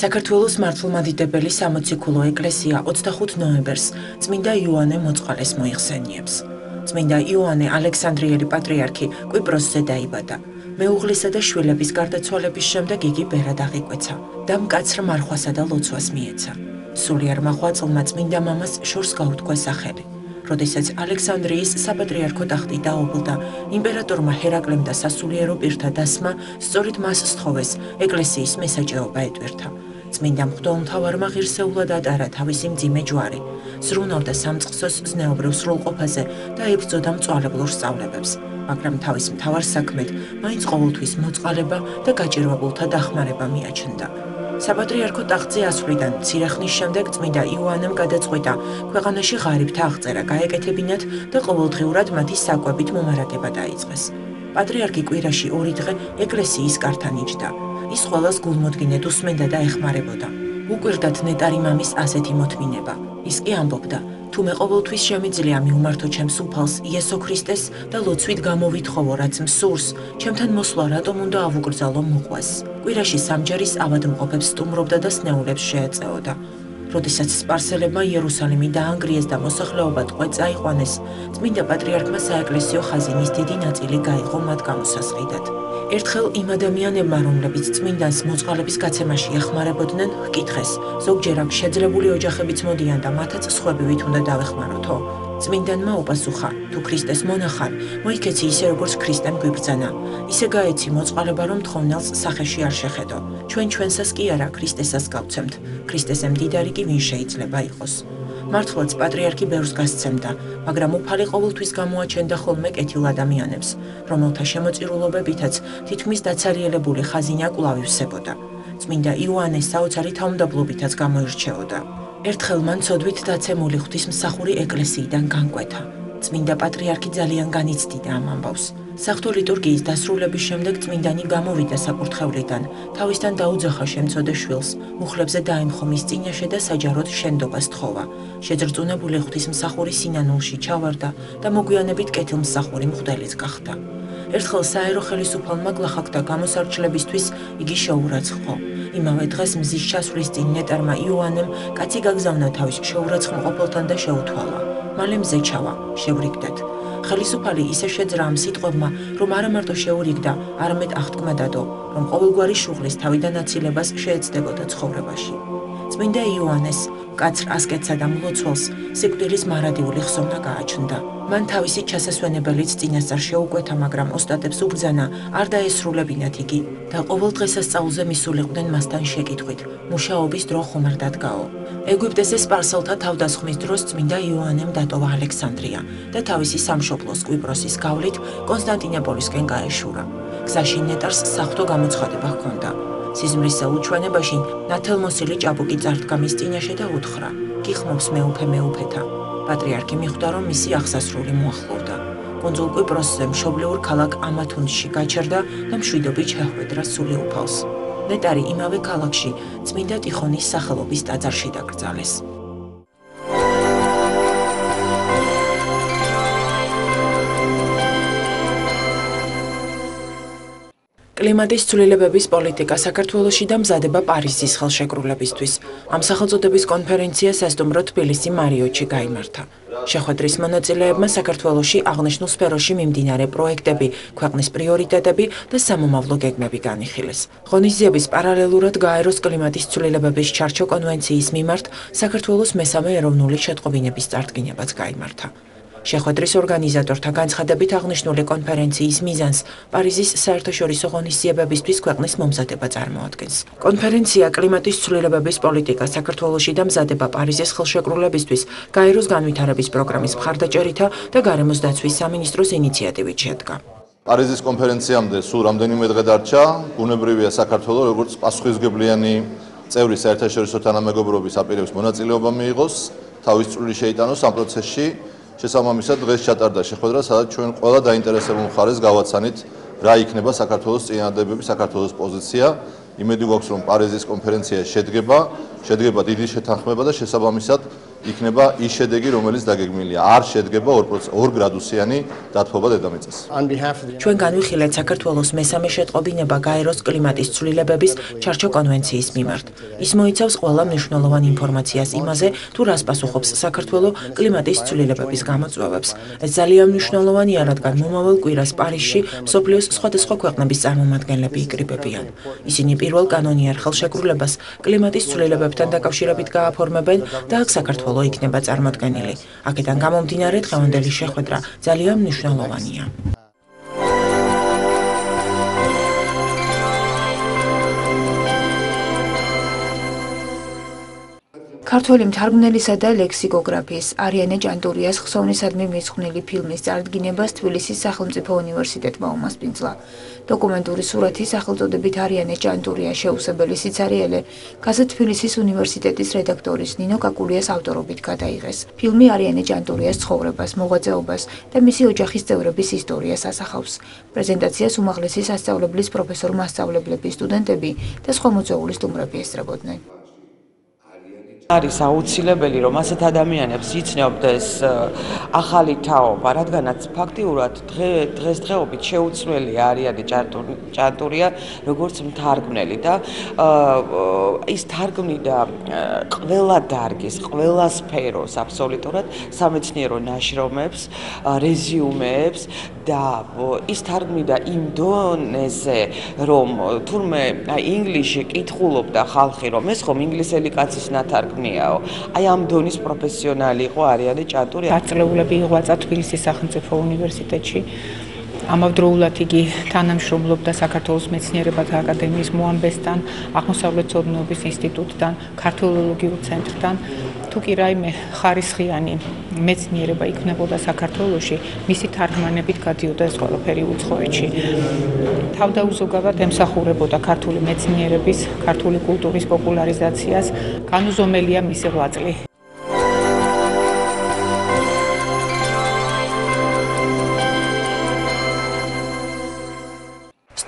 საქართველოს მართლმადიდებელი სამოციქულო ეკლესია 25 ნოემბერს წმინდა იოანე მოწყალეს მოიხსენიებს. წმინდა იოანე ალექსანდრიელი პატრიარქი კვიპროსზე დაიბადა. მეუღლისა და შვილების გარდაცვალების შემდეგ იგი ბერად აღიკვეცა და მკაცრ მარხვასა და ლოცვას მიეცა. სულიერ მახვაწლმა წმინდა მამას შორს გაუთქვა სახელი. როდესაც ალექსანდრიის საპატრიარქო ტახტი დაობლდა, იმპერატორმა ჰერაკლემ და სასულიერო პირთა დასმა სწორედ მას სთხოვეს ეკლესიის მესაჭეობა ეტვირთა. წმინდა მღვდელმთავარმა ღირსეულად ატარა თავისი მძიმე ჯვარი, ზრუნავდა სამწყსოს ზნეობრივ სრულყოფაზე და ებრძოდა მწვალებლურ სწავლებებს, მაგრამ თავის მთავარ საქმედ მაინც ყოველთვის მოწყალება და გაჭირვებულთა დახმარება მიაჩნდა. საპატრიარქო ტახტზე ასვლიდან მცირე ხნის შემდეგ წმინდა იოანემ გადაწყვიტა ქვეყანაში ღარიბთა აღწერა გაეკეთებინათ და ყოველდღიურად მათი საკვებით მომარაგება დაიწყეს. პატრიარქი კვირაში ორი დღე ეკლესიის კართან იჯდა. ის ყოველს გულმოდგინედ უსმენდა და ეხმარებოდა. უკვირდათ ნეტარი მამის ასეთი მოთმინება. ის კი ამბობდა: თუ მე ყოველთვის შემიძლია მიუმართო ჩემს უფალს იესო ქრისტეს და ლოცვით გამოვითხოვო რაც მსურს, ჩემთან მოსვლა რატომ უნდა ავუკრძალო მოყვას. კვირაში სამჯერ ის ავადმყოფებს სტუმრობდა და სნეულებს შეეწეოდა. როდესაც სპარსელებმა იერუსალიმი დაანგრიეს და მოსახლეობა ტყვე წაიყვანეს, წმინდა პატრიარქმა საეკლესიო ხაზინის დიდი ნაწილი გაიღო მათ გამოსასყიდად. ერთხელ იმ ადამიანებმა, რომლებიც წმინდანს მოწყალების გაცემაში ეხმარებოდნენ, ჰკითხეს: ზოგჯერ აქ შეძლებული ოჯახებიც მოდიან და მათაც სხვებივით უნდა დავეხმაროთო? წმინდანმა უპასუხა: თუ ქრისტეს მონახარ, მოიქეცი ისე როგორც ქრისტემ გვიბრძანა. ისე გაეცი მოწყალება, რომ თხოვნელს სახეში არ შეხედო. ჩვენ ჩვენსას კი არა, ქრისტესას გავცემთ. ქრისტესე მდიდარი კი ვინ შეიძლება იყოს? მართლაც პატრიარქი ბევრს გასცემდა, მაგრამ უფალი ყოველთვის გამოაჩენდა ხოლმე კეთილ ადამიანებს, რომელთა შემოწირულობებითაც თითქმის დაცარიელებული ხაზინა კვლავივსებოდა. წმინდა იოანეს საოცარი თავმდაბლობითაც გამოირჩეოდა. ერთხელ მან ცოდვით დაცემული ღვთისმსახური ეკლესიიდან განკვეთა. წმინდა პატრიარქი ძალიან განიცდიდა ამ ამბავს. საფრთხო ლიტურგიის დასრულების შემდეგ წმინდანი გამოვიდა საკურთხევლიდან, თავისთან დაუძახა შემწოდე შვილს, მუხლებზე დაემხო მის წინაშე და საჯაროდ შენდობას თხოვა. შეძრწუნებული ღვთისმსახური სინანულში ჩავარდა და მოგვიანებით კეთილმსახური მღვდელიც გახდა. ერთხელ საერო ხელისუფალმა გლახაკთა გამოსარჩლებისთვის იგი შეურაცხყო. იმავე დღეს მზის ჩასვლის წინ ნეტარმა იოანემ კაცი გაგზავნა თავის შეურაცხმყოფელთან და შეუთვალა: მალე მზე ჩავა, შევრიგდეთ. ხელისუფალი ისე შეძრა ამ სიტყვებმა, რომ არა მარტო შეურიგდა, არამედ აღთქმა დადო, რომ ყოველგვარი შუღლის თავიდან აცილებას შეეცდებოდა ცხოვრებაში. წმინდა იოანეს, კაცრ ასკეთსა და მლოცველს, სიკვდილის მარადიული ხსოვნა გააჩნდა. მან თავისი ჩასასვენებელიც წინასწარ შეუკვეთა, მაგრამ ოსტატებს უბრძანა, არ დაესრულებინათ იგი და ყოველ დღესასწაულზე მისულიყვნენ მასთან შეკითხვით: მუშაობის დრო ხომ არ დადგაო? ეგვიპტეს ესპარსელთა თავდასხმის დროს წმინდა იოანემ დატოვა ალექსანდრია და თავისი სამშობლოს კვიპროსის გავლით კონსტანტინოპოლისკენ გაეშურა. გზაში ნეტარს საფრთხო გამოცხადება ჰქონდა. სიზმრის საუჩვენებაში ნათელმოსილი ჭაბუკი წარდგა მის წინაშე და უთხრა: "გიხმობს მეუფე მეუფეთა." პატრიარქი მიხვდა, რომ მისი აღსასრული მოახლოვდა. კონძულ კვიპროსზე მშობლიურ ქალაქ ამათუნში გაჩერდა და მშვიდობით შეხვედრა სული უფალს. ნეტარი იმავე ქალაქში წმინდა ტიხონის სახელობის ტაძარში დაკრძალეს. კლიმატის ცვლილებების პოლიტიკა საქართველოსში და მზადება პარიზის ხელშეკრულებისთვის. ამ სახელწოდების კონფერენცია სასტუმრო თბილისი მარიოჩი გამართა. შეხვედრის მონაწილეებმა საქართველოსში აღნიშნულ სფეროში მიმდინარე პროექტები, ქვეყნის პრიორიტეტები და სამომავლო გეგმები განიხილეს. ღონისძიების პარალელურად გაეროს კლიმატის ცვლილებების ჩარჩო კონვენციის მიმართ საქართველოს მესამე ეროვნული შეტყობინების წარდგინებაც გამართა. შეხვედრის ორგანიზატორთა განცხადებით აღნიშნული კონფერენციის მიზანს პარიზის საერთაშორისო ღონისძიებებისთვის ქვეყნის მომზადება წარმოადგენს. კონფერენცია კლიმატის ცვლილებების პოლიტიკა საქართველოსში და მზადება პარიზის ხელშეკრულებისთვის გაეროს განვითარების პროგრამის მხარდაჭერითა და გარემოს დაცვის სამინისტროს ინიციატივით შედგა. პარიზის კონფერენციამდე სულ რამდენიმე დღე დარჩა, ბუნებრივია საქართველოს როგორც პასუხისგებლიანი წევრი საერთაშორისო თანამეგობრობის აპირებს მონაწილეობა მიიღოს, თავის წვლილი შეიტანოს ამ პროცესში. შესაბამისად დღეს ჩატარდა შეხვედრა, სადაც ჩვენ ყველა დაინტერესებულ მხარეს გავაცანით რა იქნება საქართველოს წინადადებები, საქართველოს პოზიცია. იმედი გვაქვს, რომ პარიზის კონფერენცია შედგება შედგება დიდი შეთანხმება და შესაბამისად იქნება ის შედეგი, რომელიც დაგეგმილია. არ შედგება 2% 2 გრადუსიანი დათბობა დედამიწას. ჩვენ განვიხილეთ საქართველოს მესამე შეტყობინება გაეროს კლიმატის ცვლილებების ჩარჩო კონვენციის მიმართ. ის მოიცავს ყველა მნიშვნელოვან ინფორმაციას იმაზე, თუ რას პასუხობს საქართველოს კლიმატის ცვლილებების გამოწვევებს. ეს ძალიან მნიშვნელოვანია, რადგან მომავალ კვირას პარიზში სოფლიოს სხვადასხვა ქვეყნების წარმომადგენლები იკრიბებიან. ისინი პირველ კანონიერ ხელშეკრულებას კლიმატის ცვლილებებთან დაკავშირებით გააფორმებენ და აქ საქართველოს საქართველო იქნება წარმოქმნილი. აქედან გამომდინარე დღევანდელი შეხვედრა ძალიან მნიშვნელოვანია. ქართველი მთარგმნელისა და ლექსიკოგრაფის არიანე ჭანტურიას ხსოვნისადმი მიძღვნილი ფილმის წარდგინებას თბილისის სახელმწიფო უნივერსიტეტმა უმასპინძლა. დოკუმენტური სურათი სახელწოდებით არიანე ჭანტურია შეუსებელი სიცარიელე გაზეთ თბილისის უნივერსიტეტის რედაქტორის ნინო კაკულიას ავტორობით გადაიღეს. ფილმი არიანე ჭანტურიას ცხოვრებას, მოღვაწეობას და მისი ოჯახის წევრების ისტორიას ასახავს. პრეზენტაციას უმაღლესი სასწავლებლის პროფესორ-მასწავლებლები, სტუდენტები და სხვა მოწვეული სტუმრები ესწრებოდნენ. არის აუცილებელი რომ ასეთ ადამიანებს იცნობდეს ახალი თაობა, რადგანაც ფაქტიურად დღე დღესდღეობით შეუცვლელი არიანი ჭანტურია როგორც მთარგმნელი და ის თარგმნიდა ყველა დარგის, ყველა სფეროს აბსოლუტურად სამეცნიერო ნაშრომებს, რეზიუმეებს და ის თარგმნიდა იმ დონეზე, რომ თურმე აი ინგლისში კითხულობდა ხალხი, რომ ეს ხომ ინგლისელი კაცის ნათარგმნი საქმეაო. აი ამ დონის პროფესიონალი იყო არიანი ჭატური. დაწლეულები იღვაცა თბილისის სახელმწიფო უნივერსიტეტში. ამავდროულად იგი თანამშრომლობდა საქართველოს მეცნიერებათა აკადემიის მოამბესთან, აღმოსავლეთ ცოდნობის ინსტიტუტთან, ქართოლოგიურ ცენტრთან. თუ კი რაიმე ხარისხიანი მეცნიერება იქნებოდა საქართველოში, მისი თარგმანებით გადიოდა ეს ყველაფერი უცხოეთში. თავდაუზოგავად ემსახურებოდა ქართული მეცნიერების, ქართული კულტურის პოპულარიზაციას, განუზომელია მისი ღვაწლი.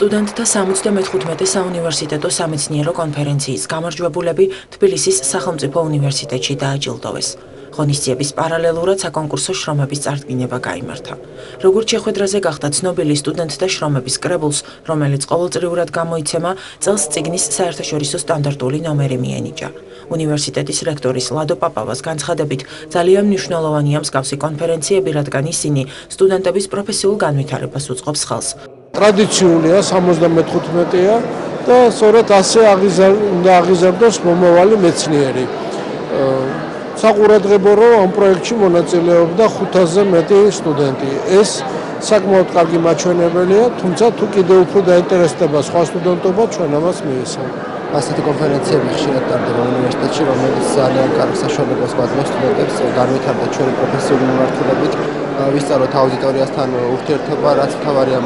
სტუდენტთა 75-ე საუნივერსიტეტო სამეცნიერო კონფერენციის გამარჯვებულები თბილისის სახელმწიფო უნივერსიტეტში დააჯილდოვეს. ღონისძიების პარალელურად საკონკურსო შრომების წარდგინება გამართა. როგორც შეხვედრაზე გახდა ცნობილი სტუდენტთა შრომების კრებულს, რომელიც ყოველწლიურად გამოიცემა, წელს ციგნის საერთაშორისო სტანდარტული ნომერი მიენიჭა. უნივერსიტეტის რექტორის ლადო პაპავას განცხადებით, ძალიან მნიშვნელოვანია მსგავსი კონფერენციები, რადგან ისინი სტუდენტების პროფესიულ განვითარებას უწყობს ხელს. ტრადიციულია 75-ია და სწორედ ასე აღიზარდა აღიზარდოს მომავალი მეცნიერი. საყურადღებო რომ ამ პროექტში მონაწილეობდა 500-ზე მეტი სტუდენტი. ეს საკმაოდ კარგი მაჩვენებელია, თუმცა თუ კიდევ უფრო დაინტერესდება სხვა სტუდენტობა, ჩვენ ამას მიესალმებით. ასეთი კონფერენციები ხშირად ტარდება უნივერსიტეტში, რომელიც ძალიან კარგ საშუალებას გვაძლევს სტუდენტებს განვითარდეს ჩვენი პროფესიული მიმართულებით, ვისწავლოთ აუდიტორიასთან ურთიერთობა, რაც თავარია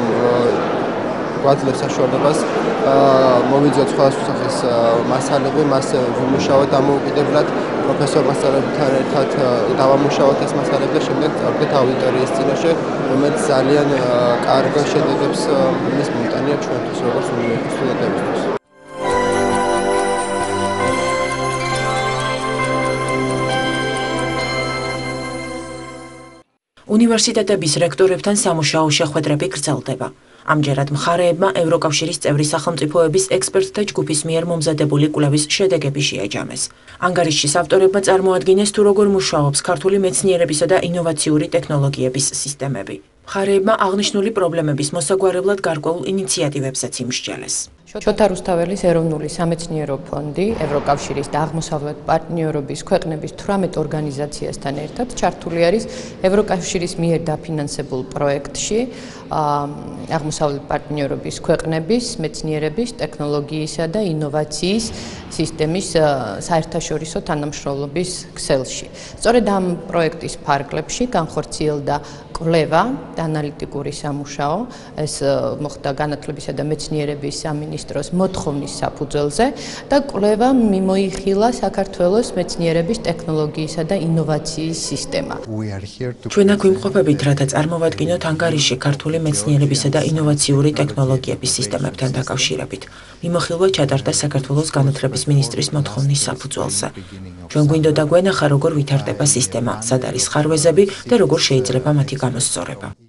გვაძლევს საშუალებას. მოვიძიოთ სხვადასხვა სახის მასალები, მას ვიმუშაოთ ამოუკიდებლად პროფესორ მასალებთან ერთად დავამუშავოთ ეს მასალები და შემდეგ წავიდეთ აუდიტორიის წინაშე, რომელიც ძალიან კარგ შედეგებს მის მომტანია ჩვენთვის როგორც უნივერსიტეტის უნივერსიტეტების რექტორებთან სამუშაო შეხვედრები გრძელდება. ამჯერად მხარეებმა ევროკავშირის წევრი სახელმწიფოების ექსპერტთა ჯგუფის მიერ მომზადებული კვლევის შედეგები შეაჯამეს. ანგარიშის ავტორებმა წარმოადგინეს თუ როგორ მუშაობს ქართული მეცნიერებისა და ინოვაციური ტექნოლოგიების სისტემები. მხარეებმა აღნიშნული პრობლემების მოსაგვარებლად გარკვეულ ინიციატივებსაც იმსჯელეს. შოთა რუსთაველის ეროვნული სამეცნიერო ფონდი ევროკავშირის და აღმოსავლეთ პარტნიორობის ქვეყნების 18 ორგანიზაციასთან ერთად ჩართული არის ევროკავშირის მიერ დაფინანსებულ პროექტში აღმოსავლეთ პარტნიორობის ქვეყნების მეცნიერების, ტექნოლოგიისა და ინოვაციის სისტემის საერთაშორისო თანამშრომლობის ქსელში. სწორედ ამ პროექტის ფარგლებში განხორციელდა კვლევა და ანალიტიკური სამუშაო. ეს მოხდა განათლებისა და მეცნიერების სამინისტროს მოთხოვნის საფუძველზე და კვლევა მიმოიხილა საქართველოს მეცნიერების ტექნოლოგიისა და ინოვაციის სისტემა. ჩვენ აქ ვიმყოფებით, რათა წარმოვადგინოთ ანგარიში ქართული მეცნიერებისა და ინოვაციური ტექნოლოგიების სისტემებთან დაკავშირებით. მიმოხილვა ჩატარდა საქართველოს განათლების მინისტრის მოთხოვნის საფუძველზე. ჩვენ გვინდოდა გვენახა, როგორ ვითარდება სისტემა, სად არის ხარვეზები და როგორ შეიძლება მათი გამოსწორება.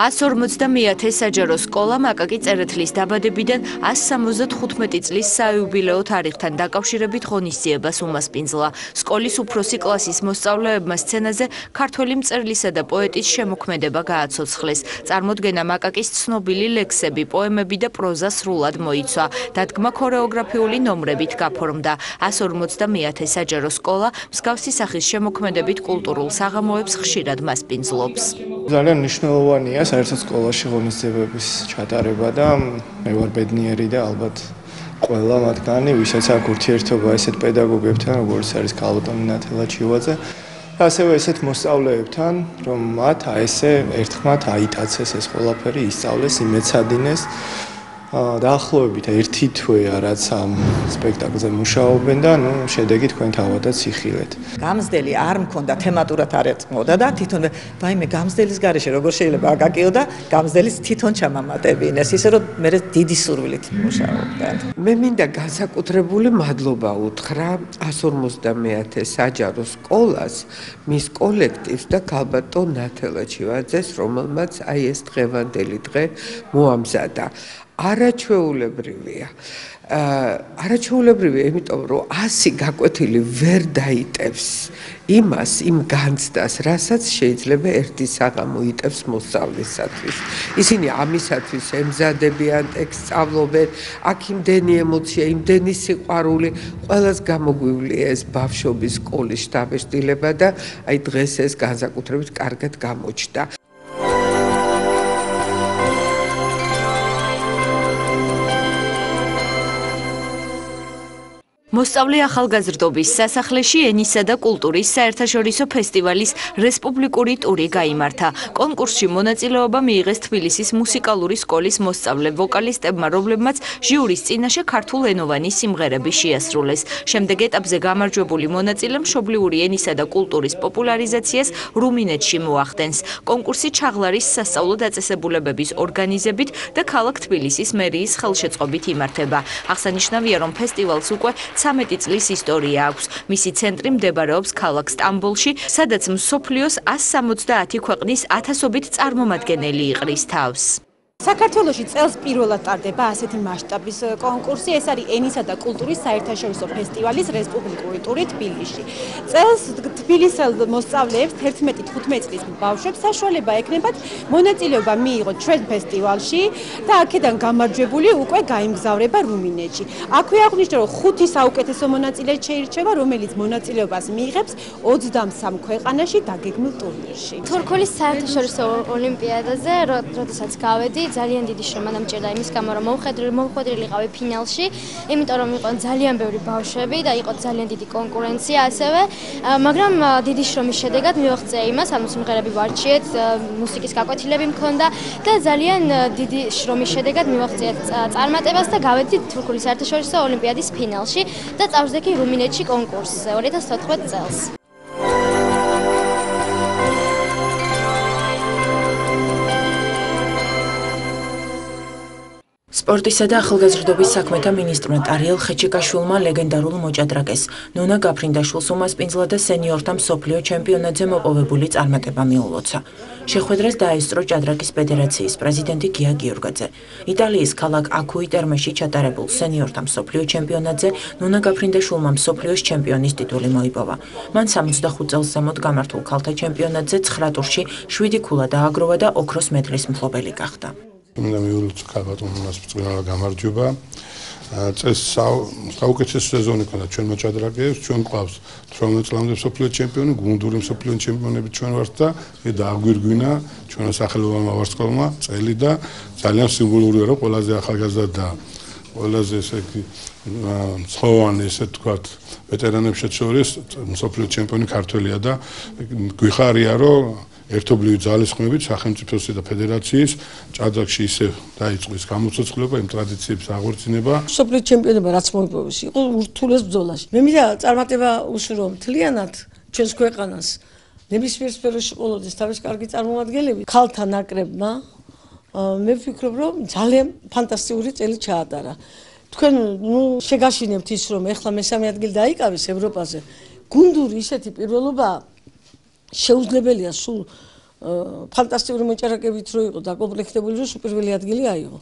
...150-ათე საჯარო სკოლა მაკაკი წერეთლის დაბადებიდან 175 წლის საიუბილეო თარიღთან დაკავშირებით ღონისძიებას უმასპინძლა. სკოლის უფროსი კლასის მოსწავლეებმა სცენაზე ქართველი მწერლისა და პოეტის შემოქმედება გააცოცხლეს. წარმოდგენა მაკაკის ცნობილი ლექსები, პოემები და პროზა სრულად მოიცვა. დადგმა ქორეოგრაფიული ნომრებით გაფორმდა. 150-ათე საჯარო სკოლა მსგავსი სახის შემოქმედებით კულტურულ საღამოებს ხშირად მასპინძლობს. ძალიან მნიშვნელოვანია საერთოდ სკოლაში ღონისძიებების ჩატარება და მე ვარ ბედნიერი და ალბათ ყველა მათგანი, ვისაც აქვს ურთიერთობა ესეთ პედაგოგებთან, როგორც არის ქალბატონი ნათელა ჩივაძე, ასევე ესეთ მოსწავლეებთან, რომ მათ აი ესე ერთხმათ აიტაცეს ეს ყველაფერი, ისწავლეს, იმეცადინეს. დაახლოებით ერთი თვეა რაც ამ სპექტაკლზე მუშაობენ და ნუ შედეგი თქვენ თავადაც იხილეთ. გამზდელი არ მქონდა თემატურად არ ეწმოდა და თვითონ ვაიმე გამზდელის garaშე როგორ შეიძლება აკაკიო და გამზდელის თვითონ ჩამამატებინეს ისე რომ მე დიდი სურვილით მუშაობდა. მე მინდა განსაკუთრებული მადლობა უთხრა 150-ე საჯარო სკოლას მის კოლექტივს და ქალბატონ ნათელა ჩივაძეს რომელმაც აი ეს დღევანდელი დღე მოამზადა. არაჩვეულებრივია. აა არაჩვეულებრივია, იმიტომ რომ 100 გაკვეთილი ვერ დაიტევს იმას, იმ განცდას, რასაც შეიძლება ერთი საღამო იტევს მოსავლისათვის. ისინი ამისათვის ემზადებიან ტექსტს, სწავლობენ, აქ იმდენი ემოცია, იმდენი სიყვარული, ყველას გამოგვივლია ეს ბავშვობის სკოლის შთაბეჭდილება და აი დღეს ეს განსაკუთრებით კარგად გამოჩნდა. მოსწავლე ახალგაზრდობის სასახლეში ენისა და კულტურის საერთაშორისო ფესტივალის რესპუბლიკური ტური გამართა. კონკურსში მონაწილეობა მიიღეს თბილისის მუსიკალური სკოლის მოსწავლე ვოკალისტებმა, რომლებმაც ჟიურის წინაშე ქართულ ენოვანი სიმღერები შეასრულეს. შემდეგ ეტაპზე გამარჯვებული მონაწილე მშობლიური ენისა და კულტურის პოპულარიზაციას რუმინეთში მოახდენს. კონკურსი ჩაღლარის სასწავლო დაწესებულებების ორგანიზებით და ქალაქ თბილისის მერიის ხელშეწყობით იმართება. აღსანიშნავია, რომ ფესტივალს უკვე 13 წლის ისტორია აქვს. მისი ცენტრი მდებარეობს ქალაქ სტამბოლში, სადაც მსოფლიოს 170 ქვეყნის ათასობით წარმომადგენელი იყრის თავს. საქართველოში წელს პირველად ტარდება ასეთი მასშტაბის კონკურსი. ეს არის ენისა და კულტურის საერთაშორისო ფესტივალის რესპუბლიკური ტური თბილისში. წელს თბილისელ მოსწავლეებს 11-15 წლის ბავშვებს საშუალება ექნებათ მონაწილეობა მიიღოთ ჩვენ ფესტივალში და აქედან გამარჯვებული უკვე გაიმგზავრება რუმინეთში. აქვე აღნიშნე რომ ხუთი საუკეთესო მონაწილე შეირჩევა, რომელიც მონაწილეობას მიიღებს 23 ქვეყანაში დაგეგმილ ტურნირში. თურქულის საერთაშორისო ოლიმპიადაზე, როდესაც გავედი ძალიან დიდი შრომა დამჭირდა იმის გამო რომ მოუხედრილი მოუხედრილიყავი ფინალში, იმიტომ რომ იყო ძალიან ბევრი ბავშვები და იყო ძალიან დიდი კონკურენცია ასევე, მაგრამ დიდი შრომის შედეგად მივაღწია იმას, ანუ სიმღერები ვარჩიეთ, მუსიკის გაკვეთილები მქონდა და ძალიან დიდი შრომის შედეგად მივაღწია წარმატებას და გავედი თურქული საერთაშორისო ოლიმპიადის ფინალში და წავსდექი რუმინეთში კონკურსზე 2014 წელს. სპორტისა და ახალგაზრდობის საქმეთა მინისტრმა ტარიელ ხეჩიკაშვილმა ლეგენდარულ მოჭადრაკეს ნონა გაფრინდაშვილს უმასპინძლა და სენიორთა მსოფლიო ჩემპიონატზე მოპოვებული წარმატება მიულოცა. შეხვედრას დაესწრო ჭადრაკის ფედერაციის პრეზიდენტი გია გიორგაძე. იტალიის ქალაქ აკუიტერმეში ჩატარებულ სენიორთა მსოფლიო ჩემპიონატზე ნონა გაფრინდაშვილმა მსოფლიოს ჩემპიონის ტიტული მოიპოვა. მან 65 წელს ზემოთ გამართულ ქალთა ჩემპიონატზე 9 ტურში 7 ქულა დააგროვა და ოქროს მედლის მფლობელი გახდა. მინდა მიულოც ქალბატონს ბრძოლა გამარჯობა. წეს საუკეთესო სეზონი ქონდა ჩვენ მოჭადრაკეებს, ჩვენ ყავს 18 წლამდე სოფლიო ჩემპიონი, გუნდური სოფლიო ჩემპიონები ჩვენ ვართ და მე დააგვირგვინა ჩვენ სახელოვანმა ვარსკვლავმა წელი და ძალიან სიმბოლურია რომ ყველაზე ახალგაზრდა და ყველაზე ესე იგი ცხოვანი ესე თქვათ ვეტერანებს შორის მსოფლიო ჩემპიონი ქართველია და გვიხარია რომ ერთობლივი ძალისხმევით სახელმწიფოსა და ფედერაციის ჭადრაკში ისე დაიწყოს გამოცოცხლება იმ ტრადიციების აღორძინება. მსოფლიო ჩემპიონობა რაც მოიპოვეს იყო ურთულეს ბრძოლაში. მე მინდა წარმატება უშურო მთლიანად ჩვენს ქვეყანას ნებისმიერ სფეროში ყოლოდეს თავის კარგი წარმომადგენლები ქალთა ნაკრებმა მე ვფიქრობ რომ ძალიან ფანტასტიკური წელი ჩაატარა. თქვენ ნუ შეგაშინებთ ის რომ ეხლა მესამე ადგილი დაიკავეს ევროპაზე. გუნდური ისეთი პირველობა შეუძლებელია სულ ფანტასტიკური მოჭარაკებით რო იყო დაკომპლექტებული რომ სუპერველი ადგილი აიღო.